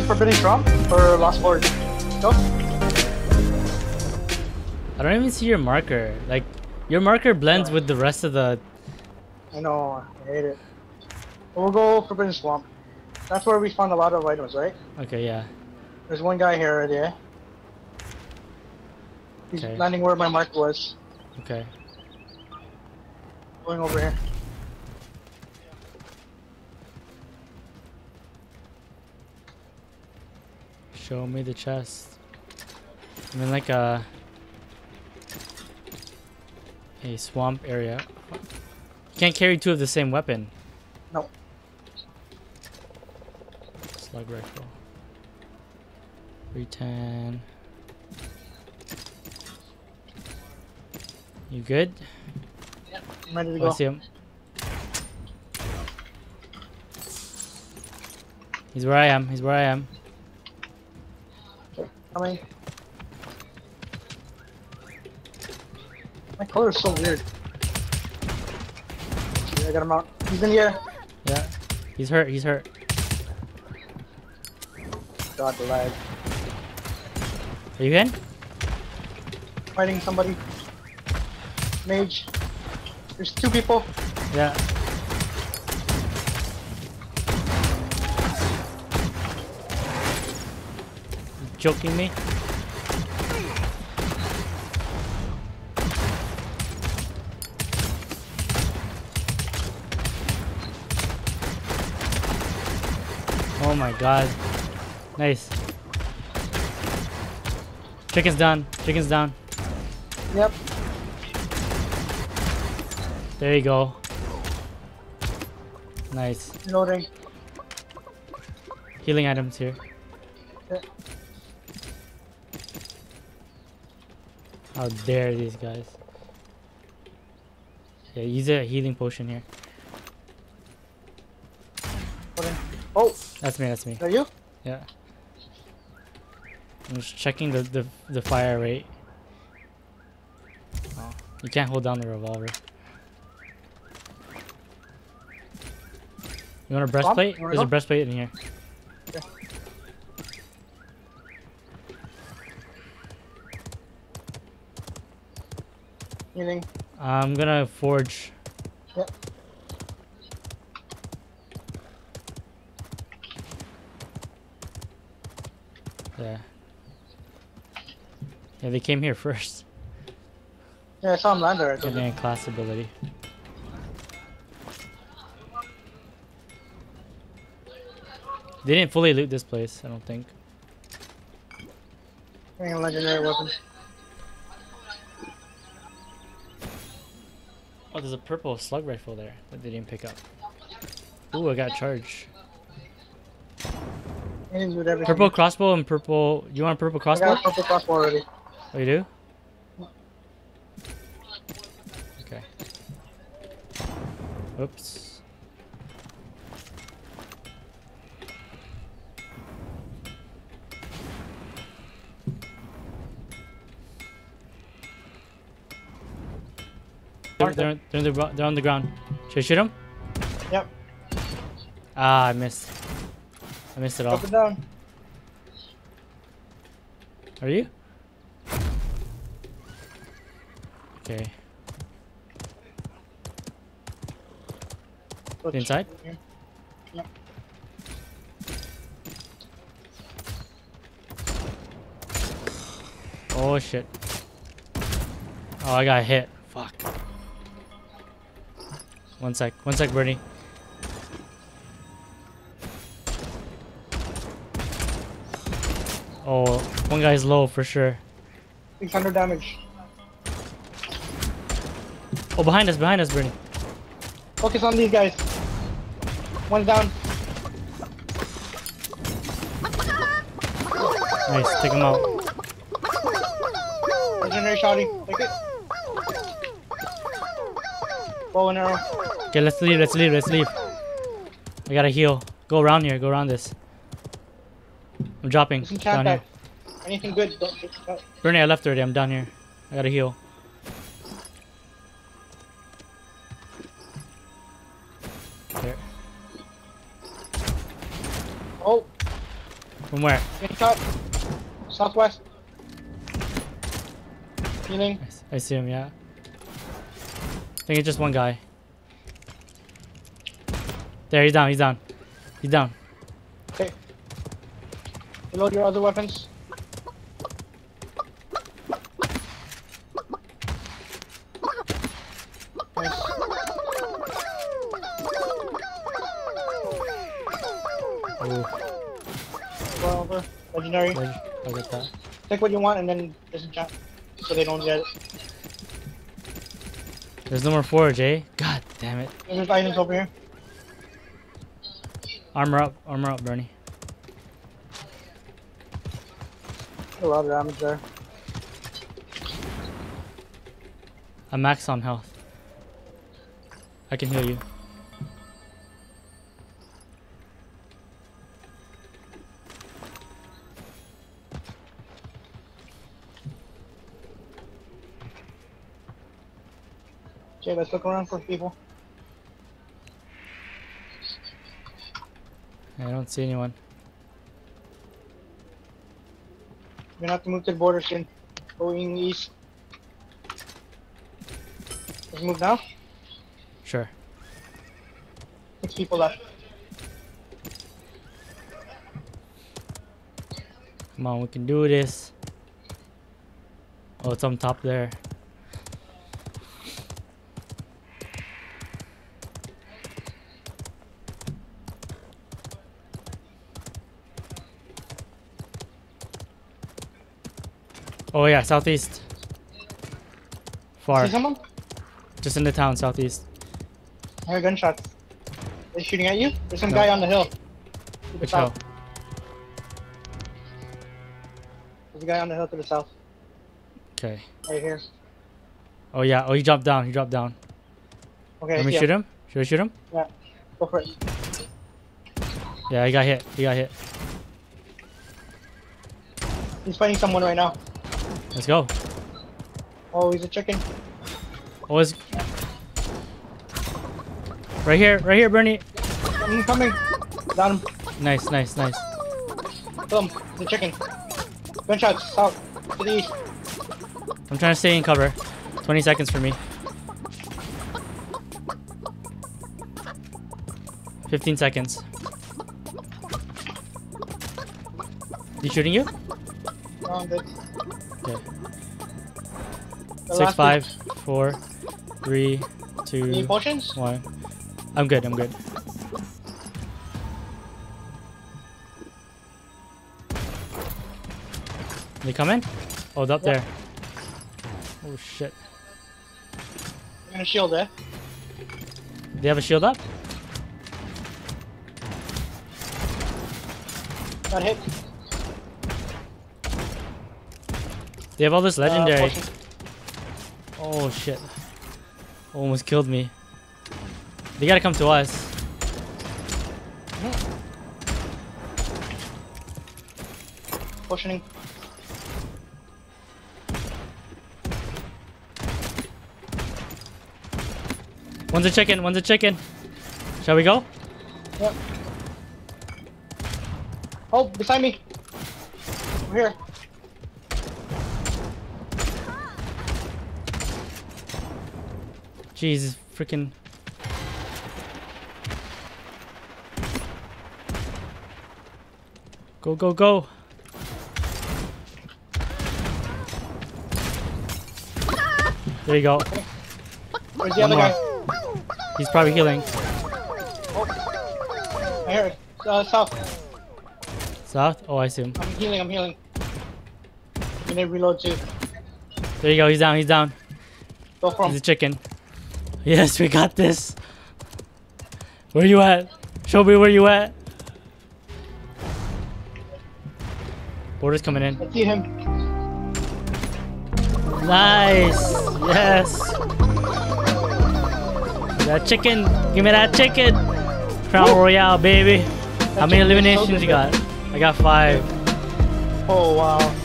it Forbidden Swamp or Lost Forge? Go. I don't even see your marker. Like, your marker blends with the rest of the. I know, I hate it. We'll go Forbidden Swamp. That's where we found a lot of items, right? Okay, yeah. There's one guy here already, eh? He's Okay. landing where my mark was. Okay. Going over here. Show me the chest. I'm in like a a swamp area. You can't carry two of the same weapon. No. Slug rifle. 310. You good? I'm ready to Oh, I go. see him. He's where I am. He's where I am. Coming. My color is so weird. See, I got him out. He's in here. Yeah. He's hurt. He's hurt. God, the lag. Are you in? Fighting somebody. Mage. There's two people. Yeah. Joking me? Oh my god. Nice. Chicken's down. Chicken's down. Yep. There you go. Nice. Loading. Healing items here. Yeah. How dare these guys. Yeah, use a healing potion here. Oh, That's me, that's me. Are you? Yeah. I'm just checking the, the, the fire rate. Oh, you can't hold down the revolver. You want a breastplate? There's a breastplate in here. Healing. I'm gonna forge. Yep. Yeah. Yeah, they came here first. Yeah, I saw him land there. Getting a class ability. They didn't fully loot this place, I don't think. Getting a legendary weapon. Oh, there's a purple slug rifle there that they didn't pick up. Ooh, I got charged. Anything. Purple crossbow and purple. You want a purple I crossbow? got a purple crossbow already. Oh, you do? Okay. Oops. They're, they're, they're, on the, they're on the ground. Should I shoot them? Yep. Ah, I missed. I missed it all. Up and down. Are you? Okay. Look. Inside? Yep. Oh shit. Oh, I got hit. Fuck. One sec. One sec, Bernie. Oh, one guy's low for sure. 600 damage. Oh, behind us, behind us, Bernie. Focus on these guys. One's down. Nice, take him out. Legendary shotty. Take it. Bow and arrow. Okay, let's leave, let's leave, let's leave. I gotta heal. Go around here, go around this. I'm dropping down here. Anything good, don't. Bernie, I left already. I'm down here. I gotta heal. There. Oh, From where? Southwest. Healing. I see him, yeah. I think it's just one guy. There, he's down, he's down. He's down. Okay. Reload your other weapons. Nice. Ooh, over. Legendary. leg- I'll get that. Take what you want and then just jump so they don't get it. There's no more forage, eh? God damn it. There's items over here. Armor up, armor up, Bernie. A lot of damage there. I'm max on health. I can heal you. Okay, let's look around for people. I don't see anyone. We're gonna have to move to the border soon. Going east. Let's move now. Sure. Six people left. Come on, we can do this. Oh, it's on top there. Oh yeah, southeast. Far. See someone? Just in the town, southeast. I hear gunshots. They're shooting at you? There's some No. guy on the hill. To the Which south. hill? There's a guy on the hill to the south. Okay. Right here. Oh yeah, oh he dropped down, he dropped down. Okay, Let me shoot him? Should I shoot him? Yeah, go for it. Yeah, he got hit, he got hit. He's fighting someone right now. Let's go. Oh, he's a chicken. Oh, it's... Right here, right here, Bernie. I'm coming. Got him. Nice, nice, nice. Kill him. The chicken. Gunshots. South. To the east. I'm trying to stay in cover. 20 seconds for me. 15 seconds. He shooting you? Oh, I'm good. Okay. The Six, last five, four, three, one. two, Any potions? one. I'm good, I'm good. They coming? Oh, it's up Yeah. there. Oh shit. I'm gonna shield it. They have a shield up? Got hit. They have all this Uh, legendary. potion. oh shit. Almost killed me. They gotta come to us. Potioning. One's a chicken, one's a chicken. Shall we go? Yep. Oh, beside me. Over here. Jesus, freaking. Go, go, go. There you go. Where's the One other more. guy? He's probably healing. I hear it. Uh, south. South? Oh, I see him. I'm healing. I'm healing. I'm gonna reload too. There you go. He's down. He's down. Go for He's a chicken. Yes, we got this. Where you at? Show me where you at. Border's coming in. I see him. Nice. Yes. That chicken. Give me that chicken. Crown Royale, baby. How many is so eliminations you got? I got five. Oh wow.